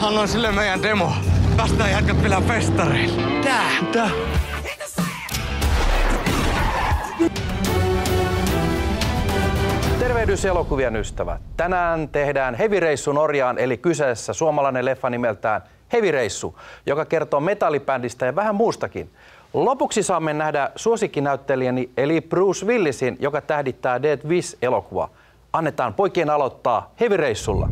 Annoin sille meidän demo. Päästään jätkät vielä festareille. Tää. Tervehdys elokuvien ystävät. Tänään tehdään Hevireissu Norjaan, eli kyseessä suomalainen leffa nimeltään Hevireissu, joka kertoo metallibändistä ja vähän muustakin. Lopuksi saamme nähdä suosikkinäyttelijäni eli Bruce Willisin, joka tähdittää Dead Wish-elokuva. Annetaan poikien aloittaa Hevireissulla.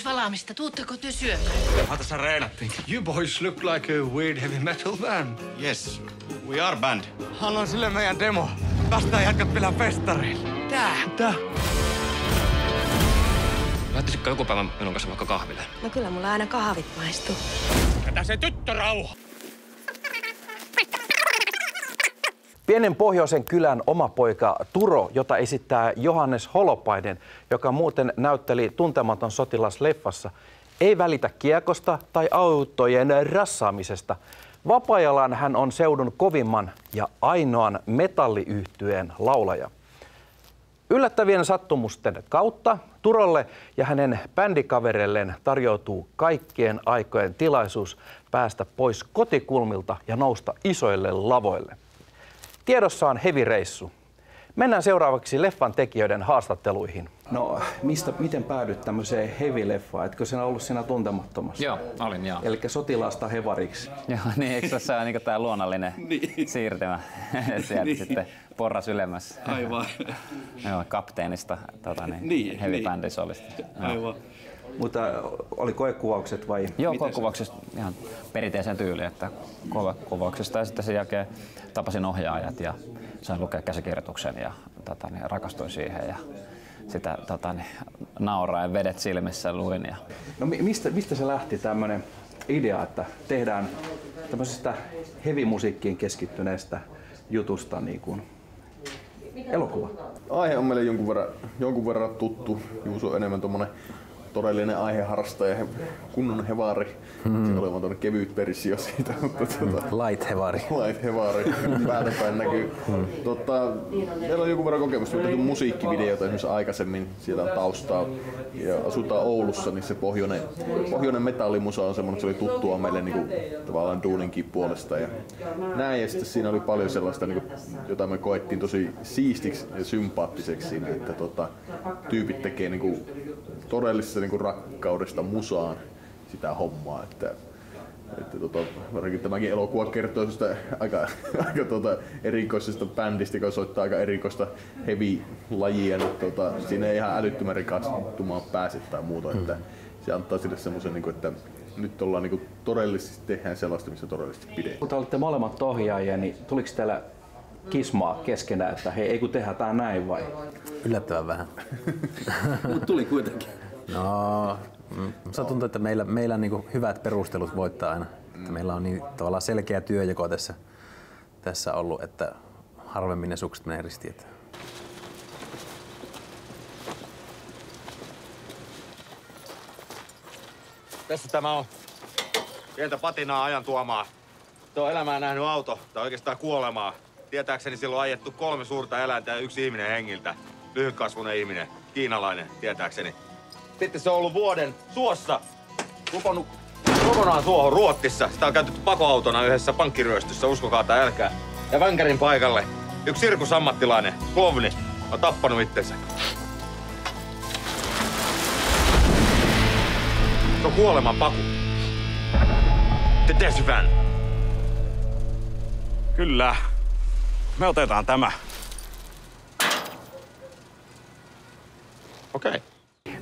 Olisi valaamista. Tuutteko te syömään? Mä tässä reenattiin. You boys look like a weird heavy metal band. Yes, we are band. Annoin sille meidän demo. Päästään jätkät vielä festareille. Tää. Tää. Lähtisitkö joku päivä minun kanssa vaikka kahville? No kyllä mulla aina kahvit maistuu. Jätä se tyttö Pienen pohjoisen kylän oma poika Turo, jota esittää Johannes Holopainen, joka muuten näytteli Tuntematon sotilas leffassa, ei välitä kiekosta tai autojen rassaamisesta. Vapaa-ajallaan hän on seudun kovimman ja ainoan metalliyhtyeen laulaja. Yllättävien sattumusten kautta Turolle ja hänen bändikavereilleen tarjoutuu kaikkien aikojen tilaisuus päästä pois kotikulmilta ja nousta isoille lavoille. Tiedossa on hevireissu. Mennään seuraavaksi leffan tekijöiden haastatteluihin. No, mistä, miten päädyt tämmöiseen heavy-leffaan? Etkö sinä ollut siinä tuntemattomassa? Joo, olin joo. Eli sotilaasta hevariksi. Joo, niin eikö se ole niin tämä luonnollinen Niin. siirtymä sieltä Niin. sitten porras ylemmäs. Aivan. Joo, kapteenista tota, niin, Niin, niin. Aivan. Mutta oli koekuvaukset vai? Joo, kuvauksesta ihan perinteisen tyyliin, että kuvauksesta ja sitten sen jälkeen tapasin ohjaajat ja sain lukea käsikirjoituksen ja tota, niin, rakastuin siihen ja sitä tota, niin, nauraen vedet silmissä luin. Ja, No mi- mistä, mistä se lähti tämmöinen idea, että tehdään tämmöisestä heavy-musiikkiin keskittyneestä jutusta niin kuin elokuva? Aihe on meille jonkun verran, jonkun verran tuttu. Juuso on enemmän tommonen todellinen aiheharrastaja, he- kunnon hevari. Mm. Se oli vaan tuonne kevyt versio siitä, mutta tota, Light Hevari. light hevari päätäpäin näkyy. Tota, meillä on jonkun verran kokemusta, tehty musiikkivideoita esimerkiksi aikaisemmin, siellä on taustaa. Ja asutaan Oulussa, niin se pohjoinen, pohjoinen metallimusa on semmoinen, että se oli tuttua meille niin kuin, tavallaan duuninkin puolesta. Ja näin, ja sitten siinä oli paljon sellaista, niin kuin, jota me koettiin tosi siistiksi ja sympaattiseksi siinä, että tota, tyypit tekee niin kuin, todellisesta niin kuin, rakkaudesta musaan sitä hommaa. Että, että tota, varsinkin tämäkin elokuva kertoo sitä aika, aika tota, erikoisesta bändistä, joka soittaa aika erikoista heavy-lajia. Niin, tota, siinä ei ihan älyttömän rikastumaan pääse tai muuta. Että se antaa sille semmoisen, niin kuin, että nyt ollaan niin kuin, todellisesti tehdään sellaista, missä todellisesti pidetään. Kun te olitte molemmat ohjaajia, niin tuliko teillä kismaa keskenään, että hei, ei kun tehdään tää näin vai? Yllättävän vähän. Mut tuli kuitenkin. No, mm, se tuntuu, että meillä, meillä niin hyvät perustelut voittaa aina. Että meillä on niin tavallaan selkeä työjako tässä, tässä ollut, että harvemmin ne sukset menee ristiin. Että Tässä tämä on. Pientä patinaa ajan tuomaa. Tuo on elämää nähnyt auto, tai oikeastaan kuolemaa. Tietääkseni silloin ajettu kolme suurta eläintä ja yksi ihminen hengiltä. Lyhytkasvunen ihminen, kiinalainen, tietääkseni. Sitten se on ollut vuoden suossa. Kuponnut kokonaan suohon Ruottissa. Sitä on käytetty pakoautona yhdessä pankkiryöstössä, uskokaa tai älkää. Ja vänkärin paikalle yksi sirkusammattilainen, klovni, on tappanut itsensä. Se on kuoleman paku. The Death Van. Kyllä. Me otetaan tämä. Okei. Okay.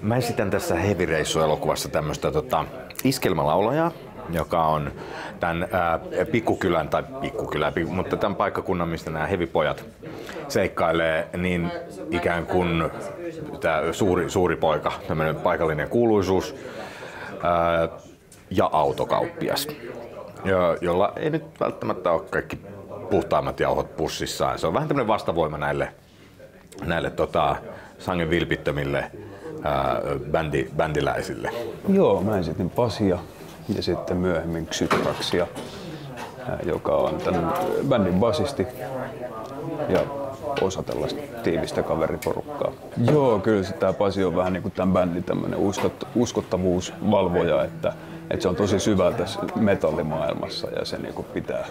Mä esitän tässä Heavy Reissu-elokuvassa tämmöistä tota, iskelmälaulajaa, joka on tämän ää, pikkukylän, tai pikkukylän, pik- mutta tämän paikkakunnan, mistä nämä hevipojat seikkailee, niin ikään kuin tämä suuri, suuri poika, tämmöinen paikallinen kuuluisuus ää, ja autokauppias, jo, jolla ei nyt välttämättä ole kaikki puhtaimmat jauhot pussissaan. Se on vähän tämmöinen vastavoima näille, näille tota, sangen vilpittömille ää, bändi, bändiläisille. Joo, mä esitin Pasia. ja sitten myöhemmin Xytraxia, joka on tämän bändin basisti ja osa tällaista tiivistä kaveriporukkaa. Joo, kyllä se tämä Pasi on vähän niin kuin tämän bändin tämmöinen uskot, uskottavuusvalvoja, että, että se on tosi syvältä metallimaailmassa ja se niin kuin pitää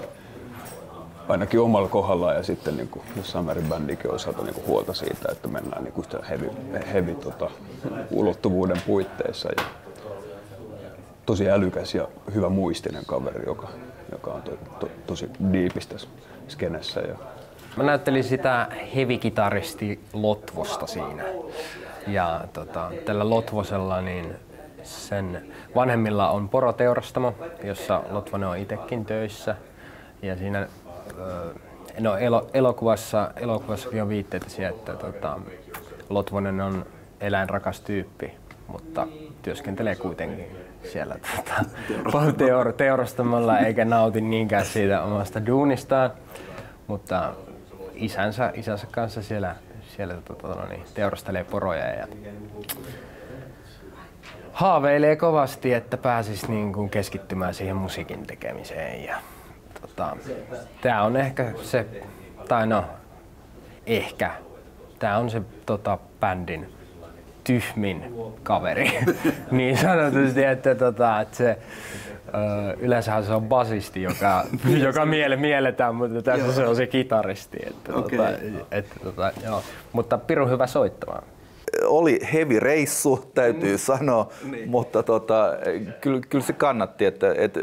ainakin omalla kohdallaan ja sitten niin kuin jossain määrin bändikin osalta niin kuin huolta siitä, että mennään niin kuin sitä heavy, heavy tota, ulottuvuuden puitteissa. Ja tosi älykäs ja hyvä muistinen kaveri, joka, joka on to, to, tosi diipistä skenessä. Ja... Mä näyttelin sitä heavy-kitaristi Lotvosta siinä. Ja tota, tällä Lotvosella niin sen vanhemmilla on poroteurastamo, jossa Lotvonen on itsekin töissä. Ja siinä no, elo, elokuvassa, elokuvassakin on viitteitä siihen, että tota, Lotvonen on eläinrakas tyyppi, mutta työskentelee kuitenkin siellä tota, teor, teurastamalla eikä nauti niinkään siitä omasta duunistaan. Mutta isänsä, isänsä kanssa siellä, siellä tota, no niin, teurastelee poroja ja haaveilee kovasti, että pääsisi niin kuin keskittymään siihen musiikin tekemiseen. Ja tota, tää on ehkä se, tai no, ehkä, tää on se tota, bändin tyhmin kaveri. niin sanotusti, että, tota, että se, Öö, yleensähän se on basisti, joka, joka miele, mielletään, mutta tässä se on se kitaristi. Että, okay. tota, että, tota, joo. Mutta pirun hyvä soittamaan oli heavy reissu, täytyy mm. sanoa, niin. mutta tota, kyllä, kyllä se kannatti, että, että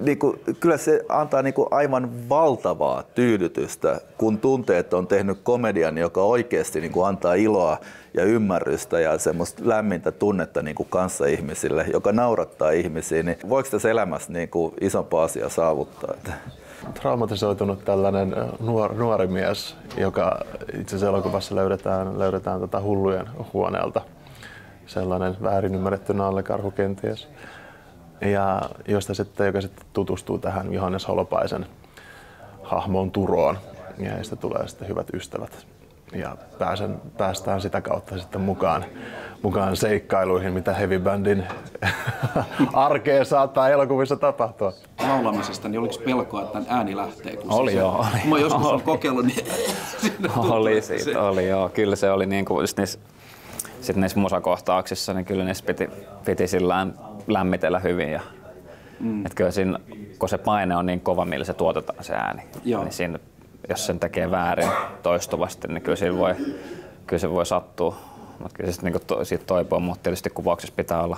niin kuin, kyllä se antaa niin kuin aivan valtavaa tyydytystä, kun tuntee, että on tehnyt komedian, joka oikeasti niin kuin antaa iloa ja ymmärrystä ja semmoista lämmintä tunnetta niin kuin kanssaihmisille, joka naurattaa ihmisiä, niin voiko tässä elämässä niin kuin isompaa asiaa saavuttaa? Traumatisoitunut tällainen nuor, nuori mies, joka itse asiassa elokuvassa löydetään, löydetään tätä hullujen huoneelta. Sellainen väärin ymmärretty naallekarhu kenties ja josta sitten, joka sitten tutustuu tähän Johannes Holopaisen hahmoon Turoon. Ja heistä tulee sitten hyvät ystävät. Ja pääsen, päästään sitä kautta sitten mukaan, mukaan seikkailuihin, mitä heavy bandin arkeen saattaa elokuvissa tapahtua. Laulamisesta, niin oliko pelkoa, että ääni lähtee? Kun oli joo. Oli, mä joskus oli. kokeillut, niin oli, siitä, se. oli joo. Kyllä se oli niin kuin, niissä, sitten niissä musakohtauksissa, niin kyllä niissä piti, piti sillä lämmitellä hyvin. Ja, mm. et kyllä siinä, kun se paine on niin kova, millä se tuotetaan se ääni, Joo. niin siinä, jos sen tekee väärin toistuvasti, niin kyllä, siinä voi, kyllä se voi sattua. Mutta kyllä se niin to, siitä toipuu, mutta tietysti kuvauksessa pitää olla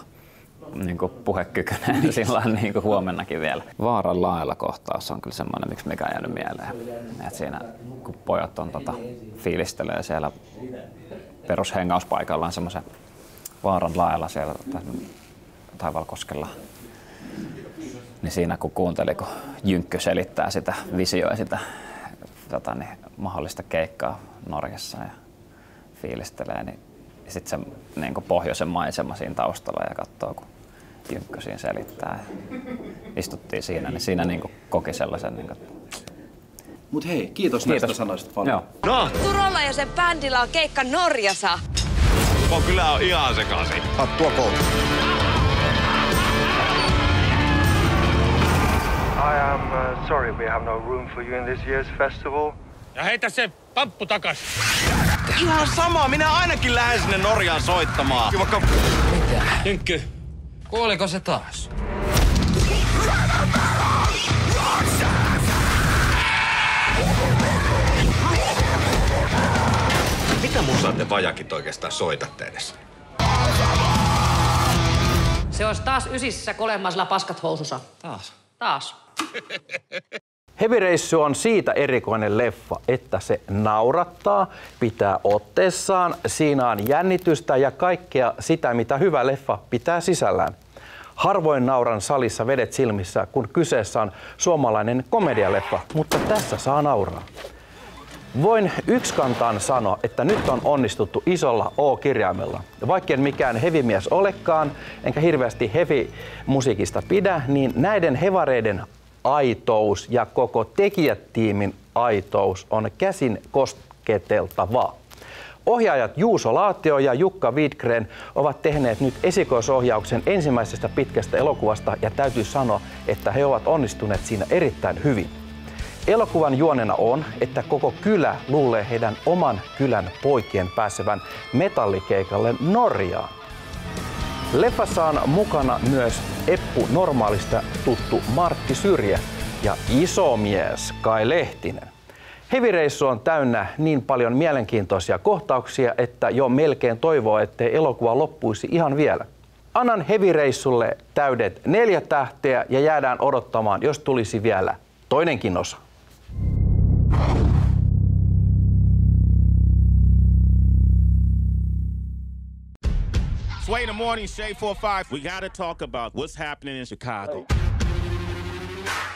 niin kuin puhekykyinen sillä niin kuin huomennakin vielä. Vaaran lailla kohtaus on kyllä semmoinen, miksi mikä on jäänyt mieleen. Et siinä kun pojat on tota, fiilistelee siellä perushengauspaikallaan semmoisen vaaran lailla siellä Taivalkoskella. Niin siinä kun kuunteli, kun Jynkkö selittää sitä, visioi sitä tota, niin, mahdollista keikkaa Norjassa ja fiilistelee, niin sitten se niin pohjoisen maisema siinä taustalla ja katsoo, kun Jynkkö siinä selittää. Istuttiin siinä, niin siinä niin koki sellaisen niin kuin, Mut hei, kiitos, kiitos. näistä sanoista paljon. No. Turolla ja sen bändillä on keikka Norjassa. On kyllä on ihan sekaisin. Hattua koulutus. I am uh, sorry we have no room for you in this year's festival. Ja heitä se pamppu takas. Ihan sama, minä ainakin lähden sinne Norjaan soittamaan. Vaikka... Mitä? Jynkky, kuoliko se taas? Mitä musaa te vajakit oikeastaan soitatte edes? Se olisi taas ysissä kolemmasella paskat housussa. Taas? Taas. Hevireissu on siitä erikoinen leffa, että se naurattaa, pitää otteessaan, siinä on jännitystä ja kaikkea sitä, mitä hyvä leffa pitää sisällään. Harvoin nauran salissa vedet silmissä, kun kyseessä on suomalainen komedialeffa, mutta tässä saa nauraa. Voin yksikantaan sanoa, että nyt on onnistuttu isolla O-kirjaimella. Vaikka en mikään hevimies olekaan, enkä hirveästi heavy-musiikista pidä, niin näiden hevareiden aitous ja koko tekijätiimin aitous on käsin kosketeltavaa. Ohjaajat Juuso Laatio ja Jukka Widgren ovat tehneet nyt esikoisohjauksen ensimmäisestä pitkästä elokuvasta ja täytyy sanoa, että he ovat onnistuneet siinä erittäin hyvin. Elokuvan juonena on, että koko kylä luulee heidän oman kylän poikien pääsevän metallikeikalle Norjaan. Leffassa on mukana myös Eppu Normaalista tuttu Martti Syrjä ja isomies Kai Lehtinen. Hevireissu on täynnä niin paljon mielenkiintoisia kohtauksia, että jo melkein toivoo, ettei elokuva loppuisi ihan vielä. Annan Hevireissulle täydet neljä tähteä ja jäädään odottamaan, jos tulisi vielä toinenkin osa. Sway in the morning, Shay 45. We got to talk about what's happening in Chicago.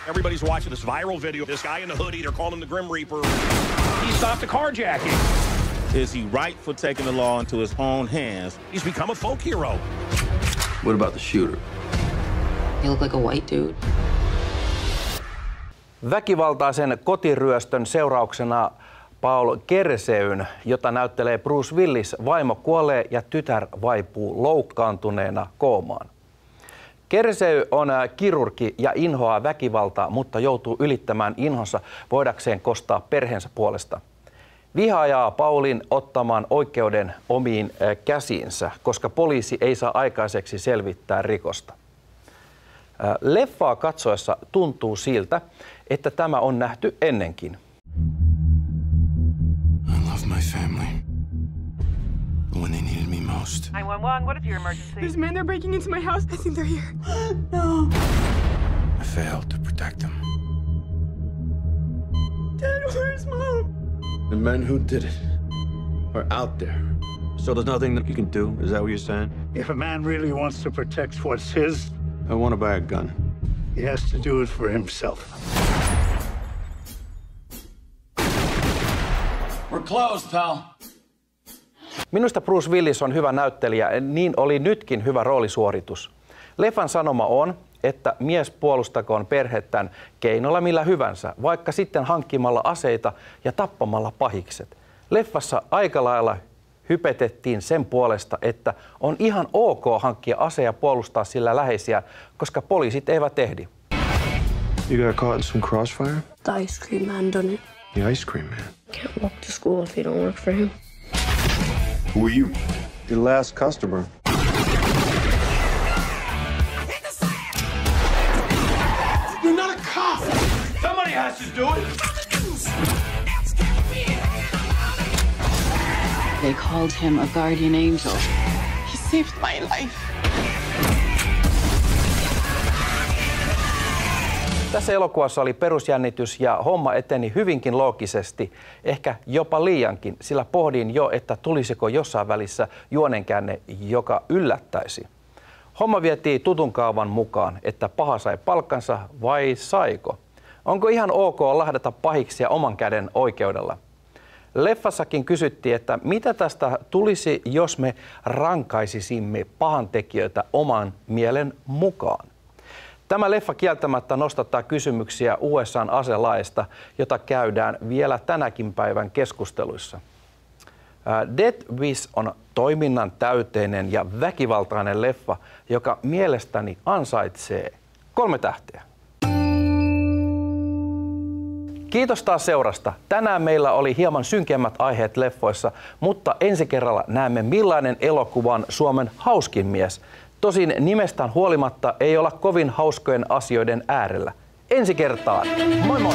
Everybody's watching this viral video. This guy in the hoodie, they're calling him the Grim Reaper. He stopped a carjacking. Is he right for taking the law into his own hands? He's become a folk hero. What about the shooter? You look like a white dude. Väkivaltaisen kotiryöstön seurauksena Paul Kerseyn, jota näyttelee Bruce Willis, vaimo kuolee ja tytär vaipuu loukkaantuneena koomaan. Kersey on kirurgi ja inhoaa väkivaltaa, mutta joutuu ylittämään inhonsa voidakseen kostaa perheensä puolesta. Viha ajaa Paulin ottamaan oikeuden omiin käsiinsä, koska poliisi ei saa aikaiseksi selvittää rikosta. Leffaa katsoessa tuntuu siltä, että tämä on nähty ennenkin. I love my family. But when they needed me most, 911, what is your emergency? There's men, they're breaking into my house. I think they're here. no. I failed to protect them. Dad, where's mom? The men who did it are out there. So there's nothing that you can do? Is that what you're saying? If a man really wants to protect what's his, I want to buy a gun. he has to do it for himself. We're closed, pal. Minusta Bruce Willis on hyvä näyttelijä, niin oli nytkin hyvä roolisuoritus. Leffan sanoma on, että mies puolustakoon perhettään keinolla millä hyvänsä, vaikka sitten hankkimalla aseita ja tappamalla pahikset. Leffassa aika lailla hypetettiin sen puolesta, että on ihan ok hankkia ase ja puolustaa sillä läheisiä, koska poliisit eivät ehdi. You got caught in some crossfire? The ice cream man done it. The ice cream man. Can't walk to school if you don't work for him. Who are you? Your last customer. You're not a cop. Somebody has to do it. They called him a guardian angel. He saved my life. Tässä elokuvassa oli perusjännitys ja homma eteni hyvinkin loogisesti, ehkä jopa liiankin, sillä pohdin jo, että tulisiko jossain välissä juonenkäänne, joka yllättäisi. Homma vietiin tutun kaavan mukaan, että paha sai palkkansa vai saiko? Onko ihan ok lahdata pahiksia oman käden oikeudella? Leffassakin kysyttiin, että mitä tästä tulisi, jos me rankaisisimme pahantekijöitä oman mielen mukaan. Tämä leffa kieltämättä nostattaa kysymyksiä USAn aselaista, jota käydään vielä tänäkin päivän keskusteluissa. Death Wish on toiminnan täyteinen ja väkivaltainen leffa, joka mielestäni ansaitsee kolme tähteä. Kiitos taas seurasta. Tänään meillä oli hieman synkemmät aiheet leffoissa, mutta ensi kerralla näemme millainen elokuvan Suomen hauskin mies. Tosin nimestään huolimatta ei olla kovin hauskojen asioiden äärellä. Ensi kertaan. Moi moi!